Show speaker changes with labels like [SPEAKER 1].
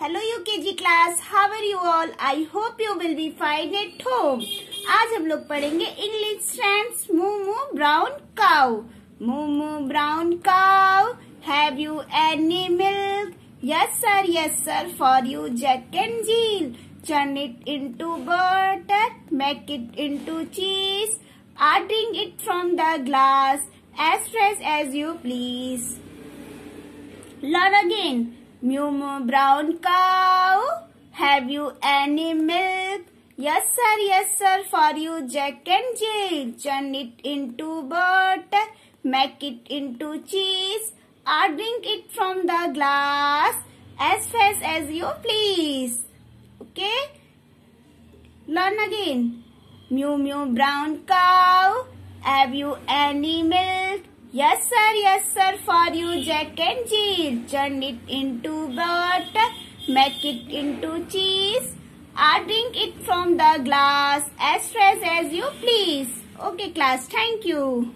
[SPEAKER 1] Hello UKG class how are you all I hope you will be fine at home आज हम लोग पढ़ेंगे English stands moo moo brown cow moo moo brown cow have you any milk yes sir yes sir for you Jack and Jill turn it into butter. Make it into cheese. Adding it from the glass. As fresh as you, please. Learn again. Moo moo brown cow. Have you any milk? Yes sir, yes sir, for you Jack and Jill. Turn it into butter, make it into cheese, or drink it from the glass as fast as you please. Okay? Learn again. Mew mew brown cow. Have you any milk? Yes sir, yes sir, for you Jack and Jill. Turn it into butter, make it into cheese, I drink it from the glass as fresh as you please. Okay class, thank you.